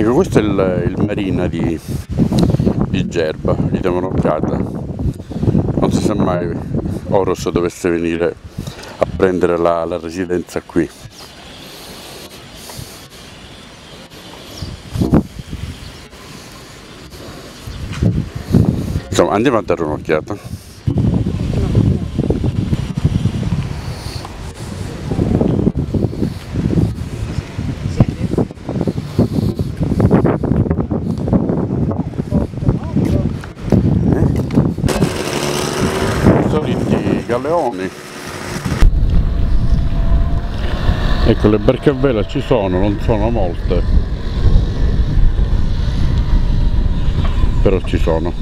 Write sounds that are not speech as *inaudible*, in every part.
Ecco, questo è il, il marina di, di Gerba, di Demonocrata. Non si sa mai Oros dovesse venire a prendere la, la residenza qui. Insomma, andiamo a dare un'occhiata. Galeoni ecco le barche a vela ci sono non sono molte. Però ci sono.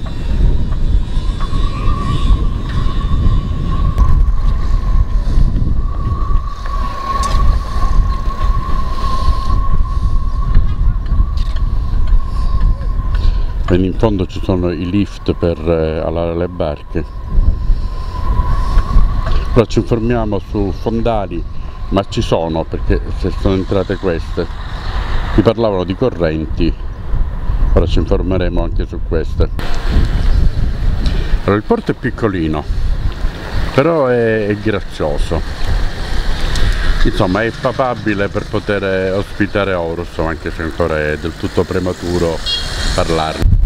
E in fondo ci sono i lift per eh, alare le barche Ora ci informiamo su fondali, ma ci sono perché se sono entrate queste. Mi parlavano di correnti, ora ci informeremo anche su queste. Allora, il porto è piccolino, però è, è grazioso. Insomma è papabile per poter ospitare Horus, anche se ancora è del tutto prematuro parlarne.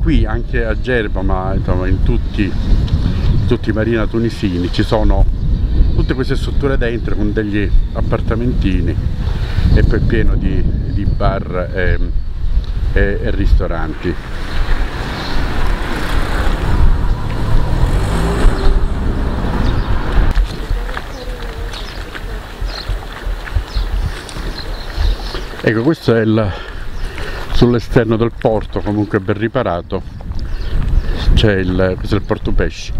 Qui anche a Gerba, ma insomma in tutti tutti i marina tunisini, ci sono tutte queste strutture dentro con degli appartamentini e poi pieno di, di bar e, e, e ristoranti. Ecco questo è il sull'esterno del porto comunque ben riparato c'è il, questo è il porto pesci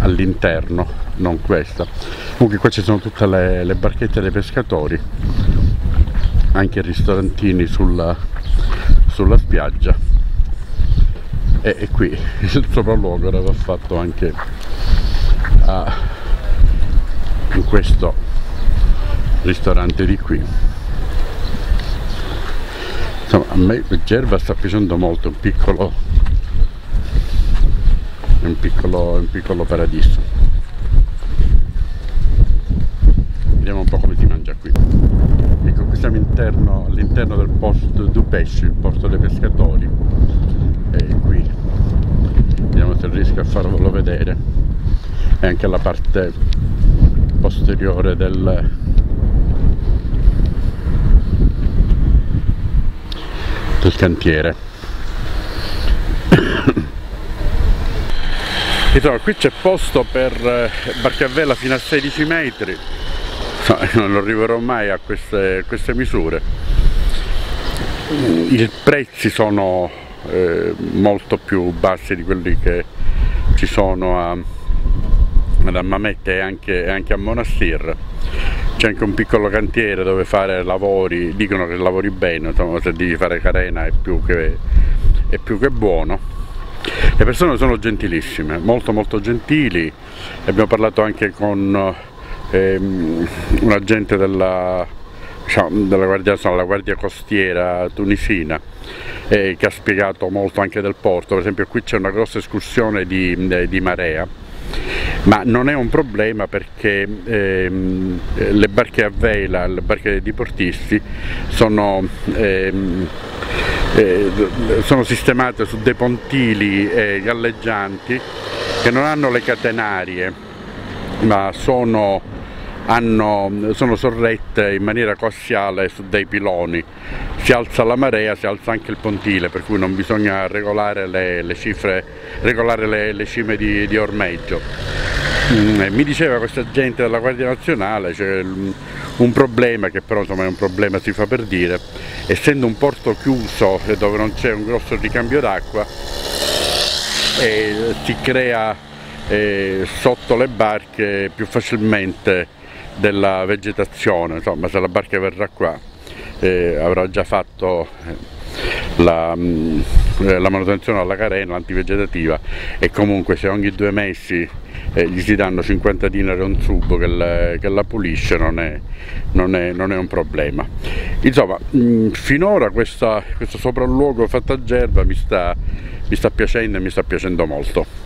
all'interno, non questa. Comunque qua ci sono tutte le, le barchette dei pescatori, anche ristorantini sulla, sulla spiaggia e, e, qui *laughs* il sopralluogo era fatto anche a, in questo ristorante di qui insomma a me Gerva sta piacendo molto un piccolo è un piccolo, un piccolo paradiso. Vediamo un po' come si mangia qui. Ecco qui siamo all'interno del porto du Pesce il porto dei pescatori. E qui. Vediamo se riesco a farvelo vedere. E anche la parte posteriore del, del cantiere Insomma, qui c'è posto per eh, barche a vela fino a 16 metri, no, *laughs* non arriverò mai a queste, queste misure. I prezzi sono eh, molto più bassi di quelli che ci sono a, ad Ammamette e anche, anche a Monastir. C'è anche un piccolo cantiere dove fare lavori, dicono che lavori bene, insomma se devi fare carena è più che, è più che buono le persone sono gentilissime, molto molto gentili, abbiamo parlato anche con ehm, un agente della, diciamo, della guardia, la guardia costiera tunisina eh, che ha spiegato molto anche del porto, per esempio qui c'è una grossa escursione di, eh, di marea. Ma non è un problema perché ehm, le barche a vela, le barche dei diportisti sono ehm, eh, sono sistemate su dei pontili eh, galleggianti che non hanno le catenarie ma sono, hanno, sono sorrette in maniera coassiale su dei piloni. Si alza la marea, si alza anche il pontile per cui non bisogna regolare le, le cifre, regolare le, le cime di, di ormeggio mi diceva questa gente della Guardia Nazionale cioè, un problema che però insomma è un problema si fa per dire essendo un porto chiuso dove non c'è un grosso ricambio d'acqua eh, si crea eh, sotto le barche più facilmente della vegetazione insomma se la barca verrà qua eh, avrà già fatto eh, la, eh, la manutenzione alla carena, l'antivegetativa e comunque se ogni due mesi eh, gli si danno 50 dinari un tubo che la, che la pulisce non è, non, è, non è, un problema. Insomma mh, finora questa, questo sopralluogo fatto a Gerba mi sta, mi sta piacendo e mi sta piacendo molto